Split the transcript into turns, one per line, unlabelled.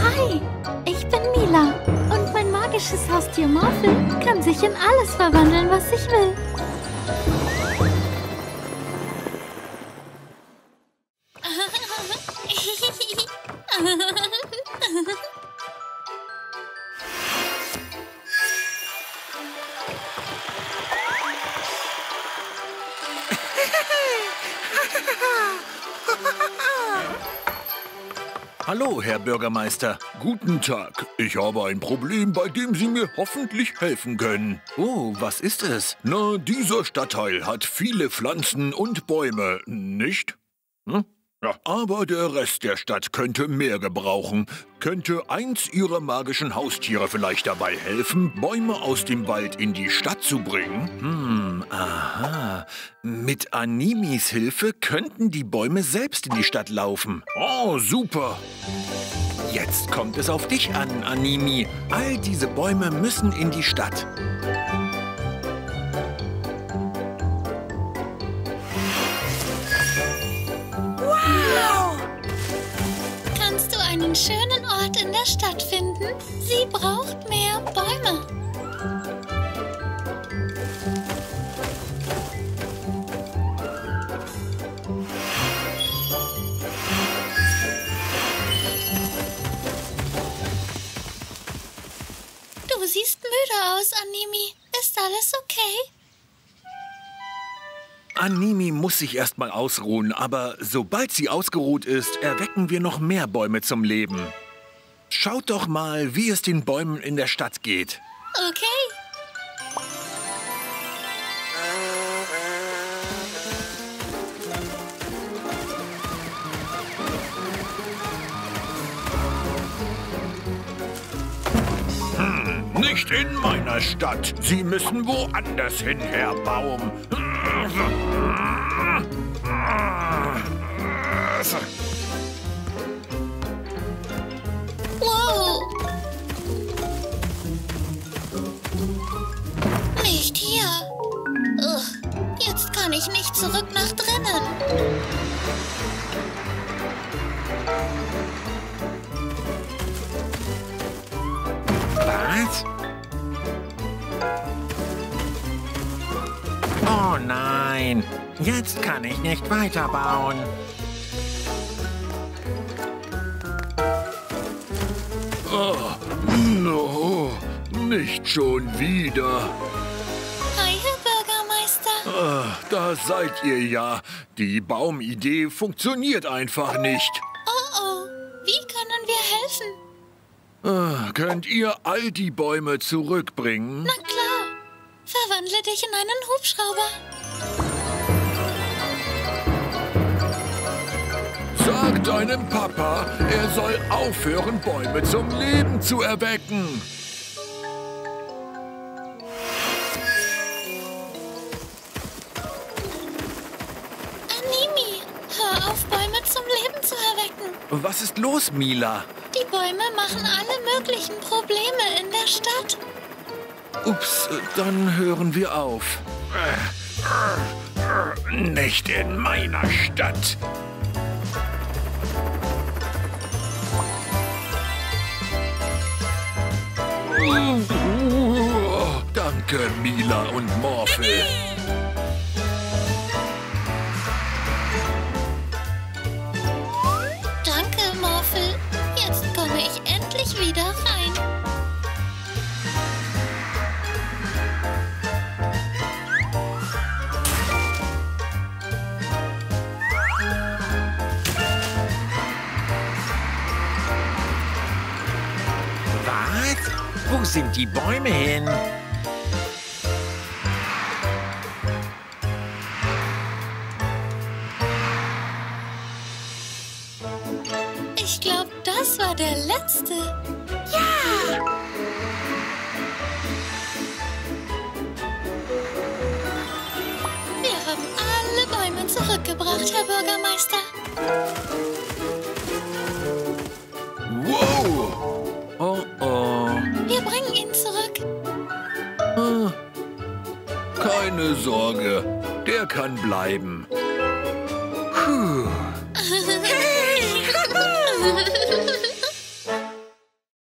Hi, ich bin Mila und mein magisches Haustier Morphle kann sich in alles verwandeln, was ich will.
Hallo, Herr Bürgermeister.
Guten Tag. Ich habe ein Problem, bei dem Sie mir hoffentlich helfen können.
Oh, was ist es?
Na, dieser Stadtteil hat viele Pflanzen und Bäume, nicht? Hm? Aber der Rest der Stadt könnte mehr gebrauchen. Könnte eins Ihrer magischen Haustiere vielleicht dabei helfen, Bäume aus dem Wald in die Stadt zu bringen?
Hm, aha. Mit Animis Hilfe könnten die Bäume selbst in die Stadt laufen.
Oh, super.
Jetzt kommt es auf dich an, Animi. All diese Bäume müssen in die Stadt.
Einen schönen Ort in der Stadt finden? Sie braucht mehr Bäume. Du siehst müde aus, Animi. Ist alles okay?
Animi muss sich erstmal ausruhen, aber sobald sie ausgeruht ist, erwecken wir noch mehr Bäume zum Leben. Schaut doch mal, wie es den Bäumen in der Stadt geht.
Okay.
Nicht in meiner Stadt. Sie müssen woanders hin, Herr Baum.
Wow. Nicht hier. Ugh, jetzt kann ich nicht zurück nach drinnen.
Was? Oh nein, jetzt kann ich nicht weiterbauen.
No, nicht schon wieder.
Hi, Herr Bürgermeister.
Ah, da seid ihr ja. Die Baumidee funktioniert einfach nicht.
Oh oh, wie können wir helfen?
Ah, könnt ihr all die Bäume zurückbringen?
Na klar. Verwandle dich in einen Hubschrauber.
Sag deinem Papa, er soll aufhören, Bäume zum Leben zu erwecken.
Animi, hör auf, Bäume zum Leben zu erwecken.
Was ist los, Mila?
Die Bäume machen alle möglichen Probleme in der Stadt.
Ups, dann hören wir auf.
Nicht in meiner Stadt. Danke, Mila und Morphe.
Danke, Morphle. Jetzt komme ich endlich wieder rein.
Wo sind die Bäume hin?
Ich glaube, das war der letzte. Ja! Wir haben alle Bäume zurückgebracht, Herr Bürgermeister.
keine Sorge. Der kann bleiben. Puh.